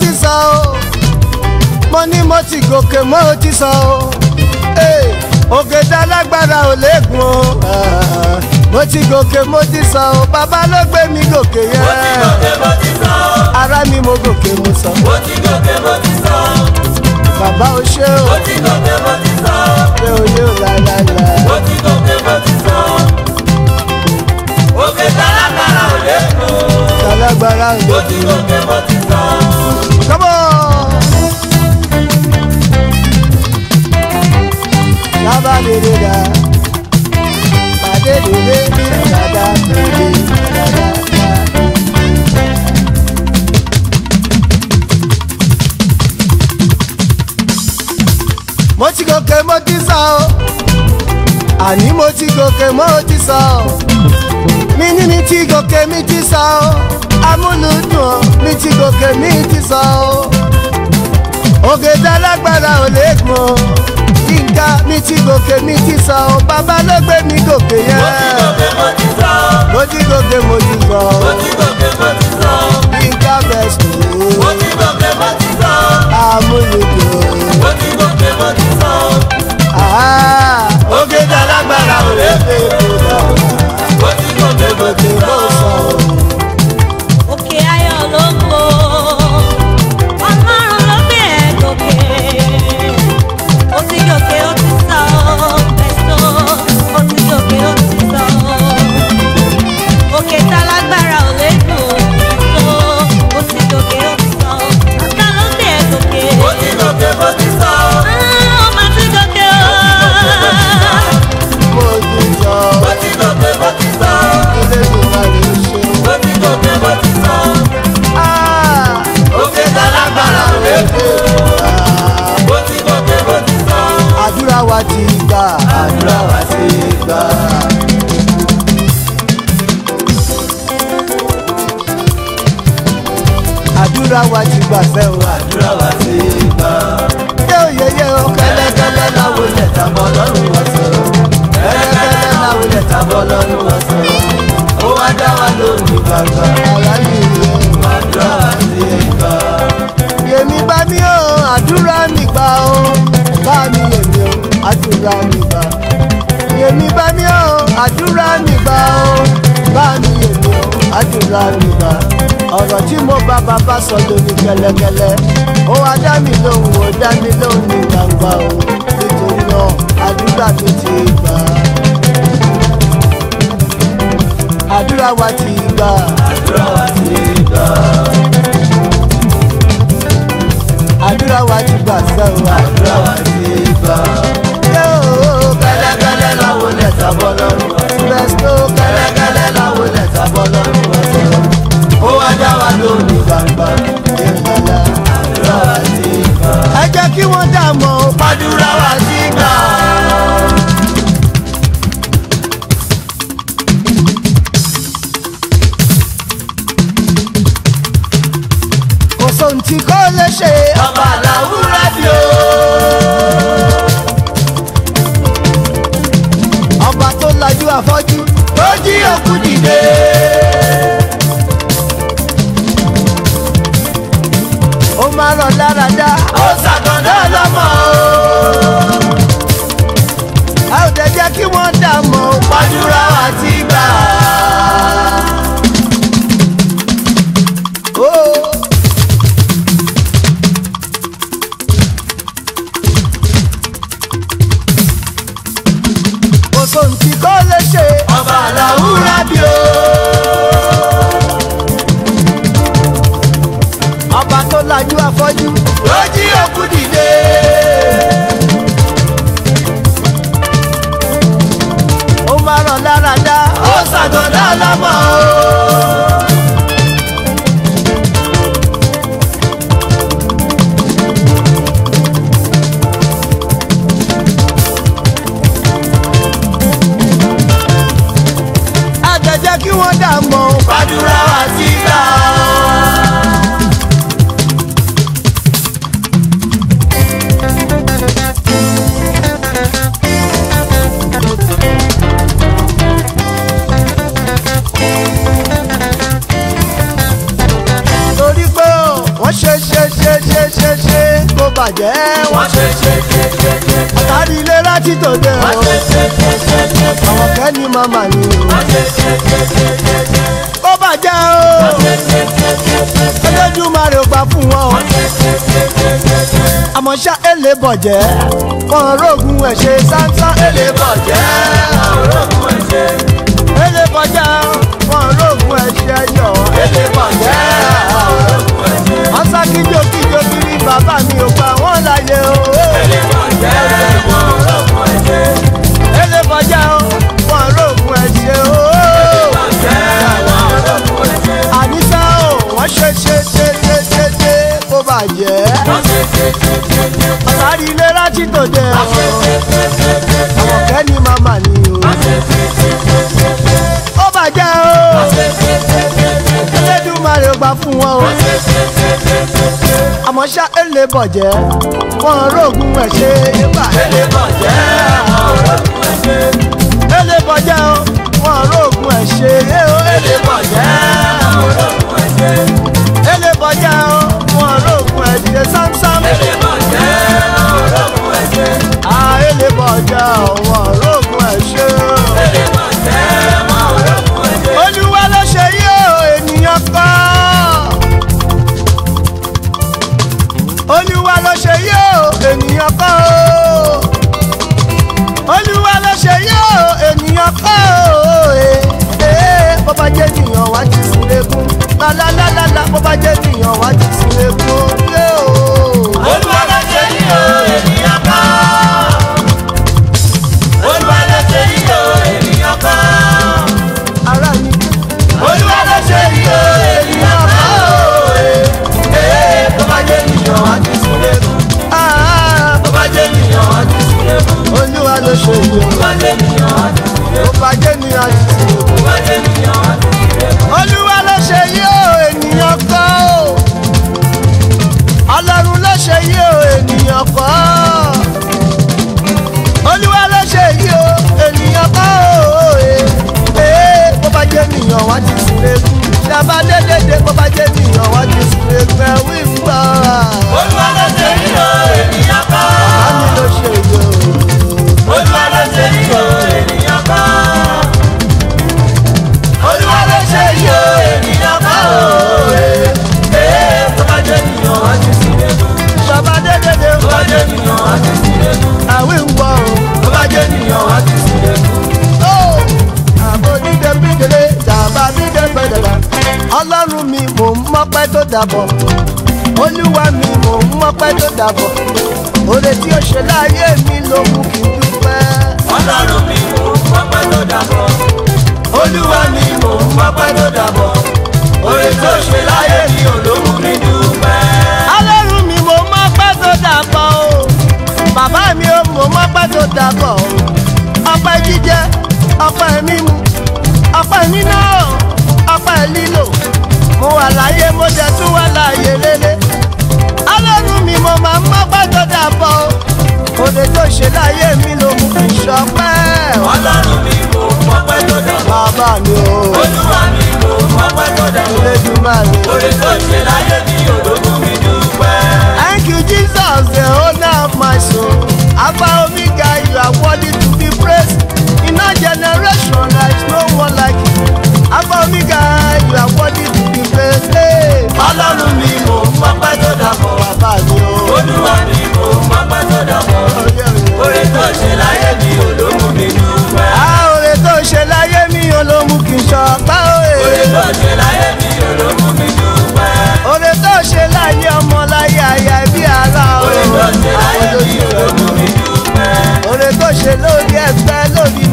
ti sọ o mo ní mo ti gòkè mo ti sọ o ògèdè alágbára ò léegun o ah, mo ti gòkè mo ti sọ o bàbá ló gbé mi gòkè yẹn mo ti gòkè mo ara mi mo gòkè mo sọ mo ti gòkè mo ti sọ o bàbá o ṣé o mo ti gòkè mo ti sọ o pé o yóò rà rà rà agbára rẹ̀. mo ti gòkè mo ti sá. Come on. Lábà lèrè dà, pàdé lèrè ní ìdàdà lèrè mo ti gòkè mo ti sá o àní mo ti gòkè mo ti sá o mi ní mi ti gòkè mi ti sá o amúlùdùn mi ti gòkè mi ti sọ o ògèdè alágbára ò lè gbọ́n yínká mi ti gòkè mi ti sọ o bàbá ló gbé mi gòkè yẹn. mo ti gòkè mo ti sọ o. mo ti gòkè mo ti sọ o. yínká best o. mo ti gòkè mo ti sọ o. mo ti gòkè mo ti sọ o. ògèdè ò lè gbọ́n. wa ti gbà. àdúrà wa ti gbà. àdúrà wa ti gbà fẹ́ o. àdúrà wa ti gbà. yé o yé o. kẹ́lẹ́kẹ́lẹ́ láwo lẹ̀ tàbọ̀ lọ́rùn wọ̀ sọ̀rọ̀. kẹ́lẹ́kẹ́lẹ́ láwo lẹ̀ tàbọ̀ lọ́rùn wọ̀ sọ̀rọ̀. ó wá dá wa lóhùn gbàgbà. ọ̀rá mi rẹ̀. àdúrà wa ti gbà. yèmí bá mi o àdúrà mi gbà o bá mi yèmí àdúrà nígbà yèmí bá mi ọ́ àdúrà nígbà ó bá mi yèmí ọ́ àdúrà nígbà ọ̀rọ̀ tí mo bá bàbá sọ lórí kẹlẹkẹlẹ ó wá dá mi lóhùn ó dá mi lóhùn ní gbangba ó nítorí náà àdúrà tó ti gbà àdúrà wa ti gbà. àdúrà wa ti gbà. àdúrà wa ti gbà sẹ́wọ̀n. àdúrà wa ti gbà tàbọ̀ lọ́rùn ọ̀sùn. Bẹ́sító kẹ́lẹ́kẹ́lẹ́ láwo lẹ̀ tàbọ̀ lọ́rùn ọ̀sùn. Ó wá dá wa o. Àdúrà wa rọ̀ lára dá. ó ṣàkàndá lọ́mọ o. a ò tẹ jẹ́ kí wọ́n dà mọ́ pàdúrà àti gbà. kò sóhun tí kò lè ṣe. ọba àlàó rábì o. Ìbàdàn dálámà o. kí wọ́n dà mọ́. fàdúrà wá sí nọ́mbà ni o. ó bàjẹ́ o Olódùmarè ò gbà fún wọn o. àmọ́ ṣá èlé bọ̀jẹ́ kan rógun ẹ̀ ṣe sáńsán. èlé bọ̀jẹ́ kan rógun ẹ̀ ṣe. èlé bọ̀jẹ́ kan rógun yọ̀. èlé bọ̀jẹ́. ọ̀sáàrí ìlera tí tò jẹ ọ́ àwọ̀kẹ́ ni màmá ni o ó bàjẹ́ o Elédùmarè ó gbà fún wọn o àmọ́ ṣá èlé bọ̀jẹ́ wọn rògùn ẹ̀ ṣe é. ọ̀wọ́n ológun ẹ̀ ṣe o. olúwa ló ṣe yí o ènìyàn kọ́. olúwa ló ṣe yí o ènìyàn kọ́ o. jẹ́ ènìyàn wá ti sùn lẹ́kùn lálálálá bó bá jẹ́. ṣe láyé mi ló mú kí n dúpẹ́. ọlọ́run mi mò ń wọ́pẹ́ tó dàbọ̀ olúwa mi mò ń wọ́pẹ́ tó dàbọ̀ oore tó ṣe láyé mi ò ló dúpẹ́. ọlọ́run mi mò ń wọ́pẹ́ tó dàbọ̀ o bàbá mi ò mò ń wọ́pẹ́ tó dàbọ̀ o ọpẹ́ jíjẹ ọpẹ́ mímu ọpẹ́ níná ọpẹ́ lílo mo wà láyé mo jẹ tún wà láyé lélẹ́ mo máa ń mọ́gbà dàbọ̀ òde tó ṣe láyé mi ló mú fi ṣọpẹ́. ọlọ́run mi mo mọ́pẹ́ tó dàbọ̀. bàbá mi o. olúwa mi mo mọ́pẹ́ tó dàbọ̀. olódùmarè. òde tó ṣe láyé mi ológun mi dúpẹ́. thank you Jesus the owner of my soul. alpha omega you are worthy ṣọpá òye. oore tó ṣe láyé mi yóò ló mú mi dúpẹ́. oore tó ṣe láyé ọmọ láyé àyà bí ara o. oore tó ṣe láyé mi yóò mi dúpẹ́. oore tó ṣe lórí ẹgbẹ́ lórí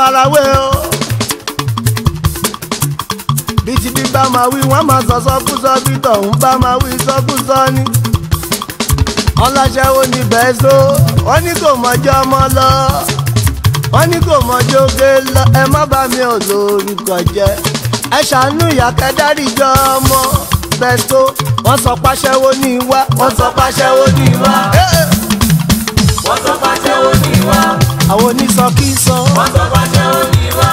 farawé o. bí ti bí bá máa wí wọ́n máa sọ sọkúsọ bí tọ̀hún bá máa wí sọkúsọ ni. wọ́n láṣẹ́wó ní bẹ́ẹ́só wọ́n ní kò mọ̀jọ́ ọmọ lọ. wọ́n ní kò mọ̀jọ́ oge lọ ẹ má bá mi ò lórúkọ jẹ́. ẹ ṣàánú ìyá kẹdárìjọ ọmọ bẹ́ẹ́só wọ́n sọ pàṣẹwó ní wá. wọ́n sọ pàṣẹwó ní wá. wọ́n sọ pàṣẹwó ní wá àwọn onísọkísọ. wọ́n sọ pàṣẹ òní wá.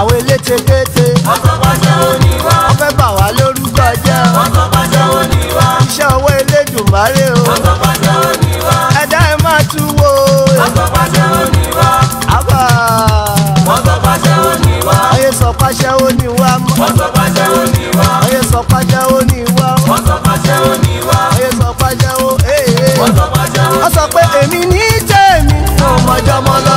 àwọn elétekéte. wọ́n sọ pàṣẹ òní wá. wọ́n fẹ́ bà wá lórúkọ jẹ́. wọ́n sọ pàṣẹ òní wá. iṣẹ́ ọwọ́ Elédùmarè o. wọ́n sọ pàṣẹ òní wá. ẹ̀dá ẹ̀ máa tú wo. wọ́n sọ pàṣẹ òní wá. àbá. wọ́n sọ pàṣẹ òní wá. ayé sọ pàṣẹ òní wá. wọ́n sọ pàṣẹ òní wá. ayé sọ pàṣẹ òní wá. wọ́n sọ pàṣẹ òní wá. ayé sọ pàṣẹ òní wá. wọ́n sọ pàṣẹ òní wá. wọ́n sọ pé èmi ní tèmi. ọmọ ìjọmọ lọ.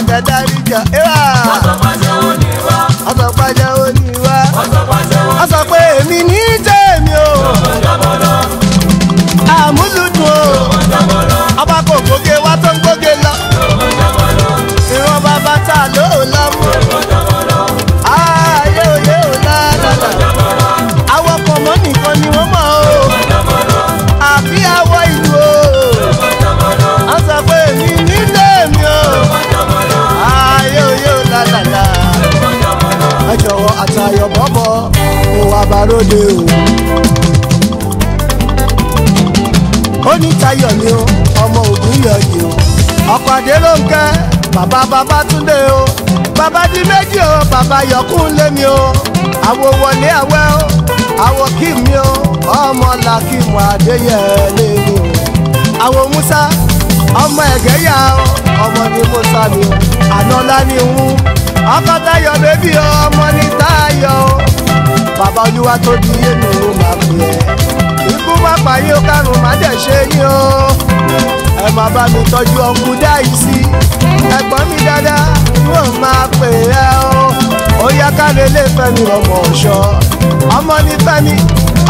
akẹ́dáríjà. wọ́n sọ fún aṣẹ́wó ni lóde o. ó ní Táyọ̀ ni o ọmọ ògùn yọjì o ọkọ̀ àdé ló ń kẹ́ bàbá bàbá túndé o bàbá di méjì o bàbá yọkùn lé mi o àwọ̀ wọlé àwẹ̀ o àwọ̀ kí mi o ọmọ làkìmọ̀ àdéyẹ lé mi o àwọ̀ Musa ọmọ ẹ̀gẹ́ yà o ọmọ ni Musa mi o ànọ́lá ni ń ọkọ̀ Táyọ̀ bébí o ọmọ ni Táyọ̀ o bàbá olúwa tó di yénu ó máa pè ẹ́ ikú má pààyè ó kárùn má dẹ̀ ṣe yín o ẹ máa bá mi tọ́jú ọkú dá yìí sí ẹ̀gbọ́n mi dáadáa wọ́n máa pè ẹ́ o ó yá káre lè fẹ́mi ọmọ ọ̀ṣọ́ ọmọ ní fẹ́mi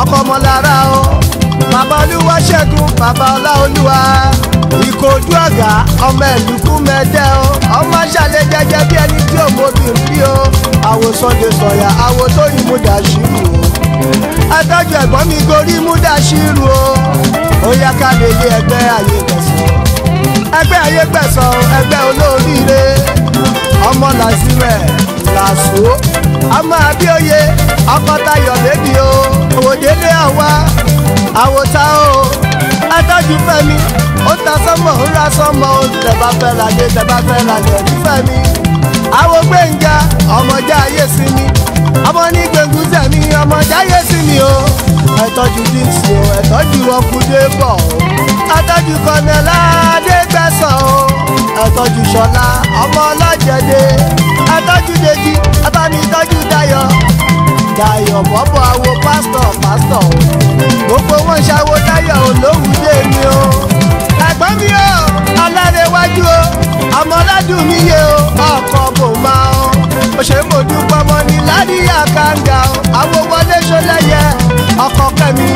ọkọ ọmọ lára o bàbá olúwa ṣẹ́gun bàbá ọlá olúwa ìkojú ọ̀gá ọmọ ìlúkú mẹ́tẹ́ o ọmọ ṣàlẹ̀ jẹjẹ bí ẹni tí ò mobìnrin bí o àwo Sọ̀yà àwo tó o adájọ ẹ̀gbọ́n mi gorí mú Dàṣírù o ó yá ká lè lé ẹgbẹ́ ayé gbẹ̀sán ẹgbẹ́ ayé gbẹ̀sán ẹgbẹ́ olóríire ọmọ làṣírẹ̀ làṣó ọmọ abíoyè ọkọ tayọ̀ bébí o òwòdélé àwa àwòta o látọ́jú fẹ́mi ó ta sọ́mọ̀ ń ra sọ́mọ̀ o tẹ̀bá fẹ́ làdé tẹ̀bá fẹ́ làdé ojú fẹ́mi àwo gbẹ̀ǹjà ọmọdé ayé sí mi ọmọ ní gbẹ̀ngù tẹ̀mí ọmọdé ayé sí mi o ẹ̀tọ́jú díìsì o ẹ̀tọ́jú ọkùnrin bọ̀ o ẹ̀tọ́jú kọ́nẹ́lá adégbẹ́sọ̀ o ẹ̀tọ́jú ṣọlá ọmọ ọlọ́jẹ̀dẹ̀ tọ́jú Dèjì abámi tọ́jú Dayọ̀ Dayọ̀ bọ́bọ̀ awo pásítọ̀ pásítọ̀ o gbogbo wọn ṣàwo Dayọ̀ olóhùn dé mi o ẹ̀gbọ́n mi o ọlọ́rẹ̀wájú o ọmọládùn mi yé o ọkọ̀ bò máa o ó ṣe mo dúpọ́ mọ́ ní ládìyà kàńgà o àwọn wọlé ṣọlẹ́yẹ ọkọ̀ kẹ́mi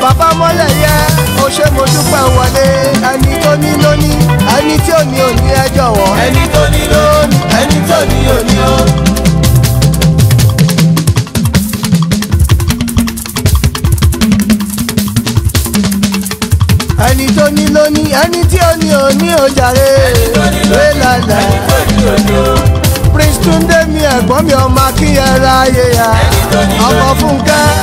bàbá mọ́lẹ̀yẹ ó ṣe mo dúpẹ́ wọlé ẹni tó ní lóní ẹni tí ò ní ò ní ẹ jọ̀wọ́ ẹni tó lónìí òní o. ẹni tó ní ló ní ẹni tí ó ní ò ní ò jàre lóye lálẹ́ Prince Túndé mi ẹ̀gbọ́n mi ọmọ akínyẹra ayé ya ọmọ Fúnkẹ́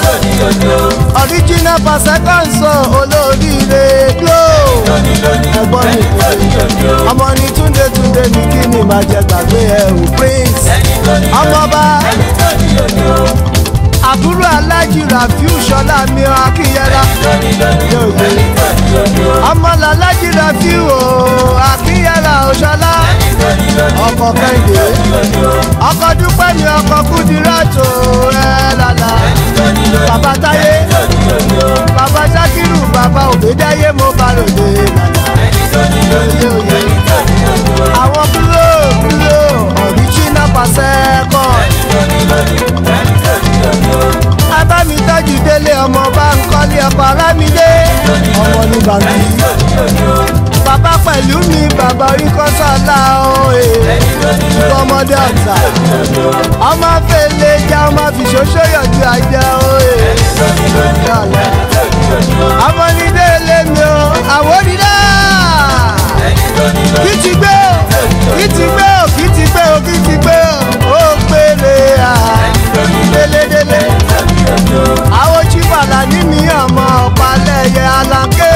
original pastor kan sọ olóríire ẹgbọ́n mi ọmọ ni túndé túndé ní kí ni màá jẹ gbàgbé ẹ ò prince ọmọba àbúrò alájì rafiu ṣọlá mi ọ akínyẹlá ọmọ làlájì rafiu ọ akínyẹlá ọṣọlá ọkọ kẹ́hìndé ọkọ dúpẹ́ ni ọkọ kúdíràtò ẹ lálá bàbá táyé bàbá sákìrù bàbá òbédáyé mo bá ròde lálá àwọn kúlò kúlò ọ̀ríjínà pàṣẹ kọ́ abámi tọ́jú délé ọmọ bá ń kọ́lé ọkọ̀ arámidé ọmọ ní bàbí pẹ̀lú mi bàbá oríkọ́sá la o eh. ọmọdé ọ̀tà ọmọ fèlè já ọmọ fìṣóṣó yọjú ajá o ọmọ nílé lẹ́nu àwọn onílé kí ti gbé o kí ti gbé o kí ti gbé o kí ti gbé o ó péré à délédélé àwọn chibala ní mi ọmọ ọ̀pá lẹ́yẹ aláké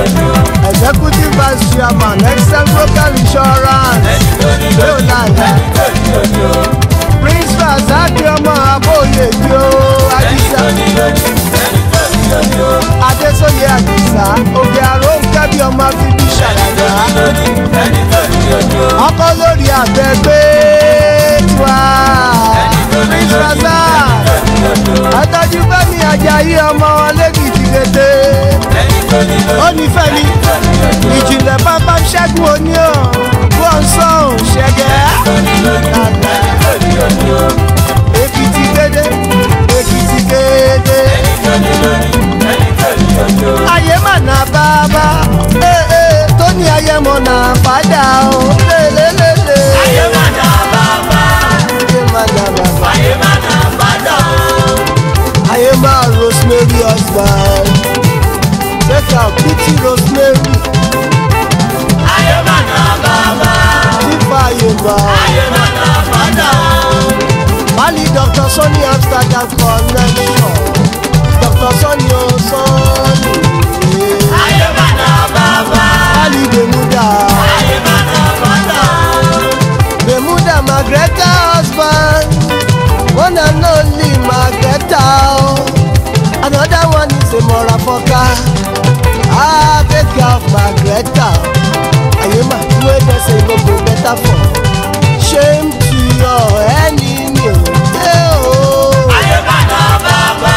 executive vice chairman nexem local insurance lóòlàyà prince rasaki ọmọ abóyè yìí ó adisa adéṣóyè àdìsá òkè àrò ń kẹ́bi ọmọ afíbi ṣàlàyé ọkọ lórí àbẹ̀gbẹ́ tiwa prince rasaki àtàjú fẹ́mi ajayi ọmọ lẹ́kìtì kété onífẹ́ ni ìjìnlẹ̀ bàbá ṣẹ́gun òní o wọ́n sọ òun ṣẹ́gẹ́. èkìtì kéde èkìtì kéde. ayé mà nà bàbá tó ní ayé mọ̀ nà padà o. Mr. Kuti Rosemary. Ayọ̀mọ̀nà bàbá. Nípa Yorùbá. Bali Dr. Sani Amsterdam Connection. Dr. Sani Osani. Ayọ̀mọ̀nà bàbá. Bali Bermuda. Ayọ̀mọ̀nà bàdà. Bermuda Magreta. better. Ayema, where they say go go better for. Shame to your enemy. Hey, oh. Ayema na baba.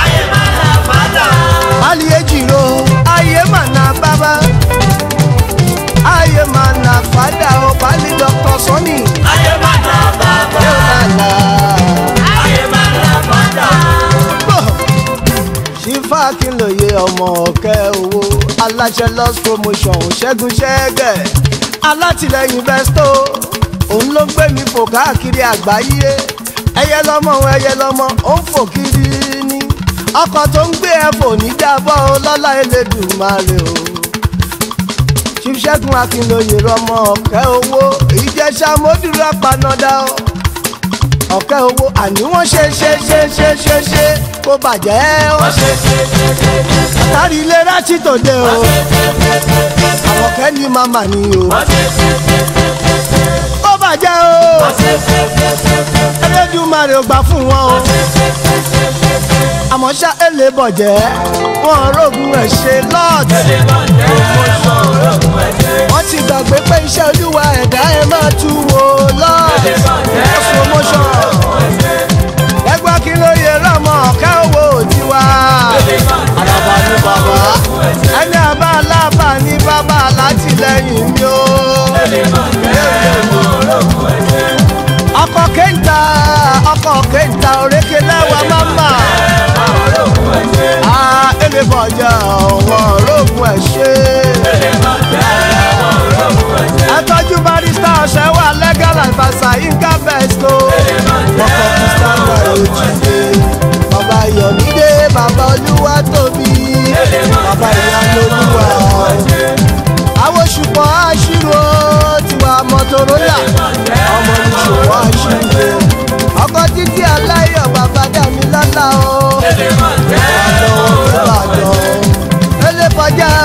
Ayema na father. Aliejiro, Ayema na baba. Ayema na father. Oh, Bali Dr. Sonny. Ayema na baba. Ayema na. Ayema na father. She fucking lawyer ọmọ ọ̀kẹ́ owó aláṣẹ lost promotion ṣẹ́gun ṣẹ́gẹ̀ alátìlẹyìn besto òun ló ń gbé mi fò káàkiri àgbáyé ẹyẹ lọmọ ẹyẹ lọmọ ó ń fò kiri ni ọkọ̀ tó ń gbé ẹ̀fọ́ níjàbọ̀ ọlọ́lá Elédùmarè o ṣíṣẹ́gun akínlóye rọmọ ọ̀kẹ́ owó ìjẹ̀ṣà mọ́dúró apanádá o ọ̀kẹ́ owó àní wọ́n ṣe ṣe ṣe ṣe ṣe ṣe kó bàjẹ́ ó. látàrí ìlera tí tòde o àwọn ọ̀kẹ́ ni màmá ni o. kó bàjẹ́ o. Elédùmarè ò gbà fún wọn o àmọ́ ṣá èlé bọ̀jẹ́ wọn rógun ẹ̀ ṣe lọ́ọ̀tì. wọ́n ti gbàgbé pé iṣẹ́ olúwa ẹ̀dá ẹ máa tú wo lọ́ọ̀tì. promotion ẹgbẹ́ kí ló yẹ rọ́mọ ọ̀kẹ́ owó tiwa. àdàbà ni bàbá ẹni àbá aláàbà ni bàbá alátìlẹyìn ni ó. ọkọ̀ kéńtà ọkọ̀ kéńtà òrékelẹ́wà máa ń bà ṣe kọjá ọ̀wọ́ ológun ẹ̀ ṣe. Atọ́jú barista ọ̀sẹ̀ wà legal adviser Yinka Besto. Ọkọ̀ Mustapha Ojúde. Bàbá Yọ̀mídé, bàbá olúwa tóbi. Bàbá ìyá lolúwa. Àwọn òṣùpọ̀ àṣírò tiwa mọ́tòróyà. allá